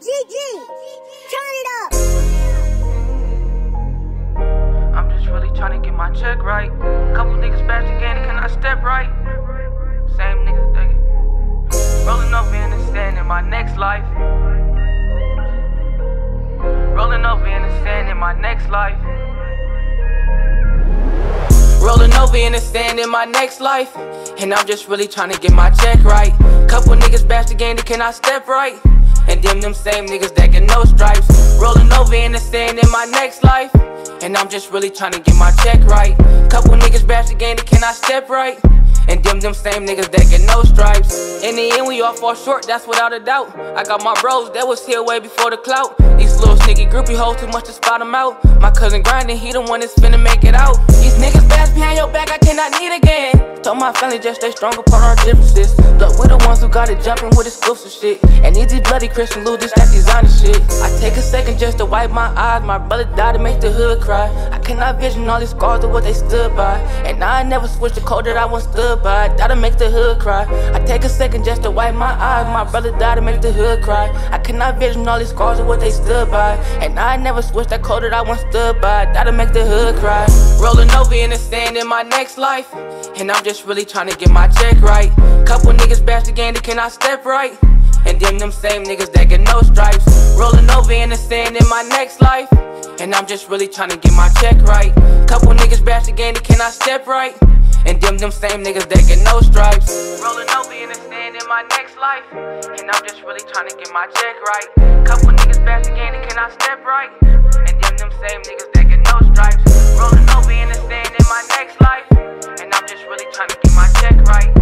GG, turn it up. I'm just really trying to get my check right. Couple niggas back again, can I step right? Same niggas digging. Rolling up in the sand in my next life. Rolling up in the sand in my next life. Rolling over in the stand in my next life. And I'm just really trying to get my check right. Couple niggas bash the game, can I step right? And them them same niggas that get no stripes. Rolling over in the stand in my next life. And I'm just really trying to get my check right. Couple niggas bash the game, can I step right? And them them same niggas that get no stripes. In the end, we all fall short, that's without a doubt. I got my bros that was here way before the clout. These little sneaky groupie hoes too much to spot them out. My cousin grinding, he the one that's finna make it out. These niggas bash behind your back, I cannot need again. Told my family just stay strong apart our differences. Look, we the ones who got it jumping with exclusive shit. And these bloody Christian this that designer shit. I take a second just to wipe my eyes. My brother died to make the hood cry. I cannot vision all these scars of what they stood by. And I never switched the code that I once stood by. That'll make the hood cry. I take a second just to wipe my eyes. My brother died to make the hood cry. I cannot vision all these scars of what they stood by. And I never switched that code that I once stood by. That'll make the hood cry. Rolling over in the sand in my next life. And I'm just really trying to get my check right. Couple niggas bash the game, they cannot step right. And them them same niggas that get no stripes. Rolling over in the sand in my next life. And I'm just really trying to get my check right. Couple niggas bash the game, they cannot step right. And them them same niggas that get no stripes. Rolling over in the sand in my next life. And I'm just really trying to get my check right. Couple niggas bash the game, they cannot step right. And them them same niggas that right.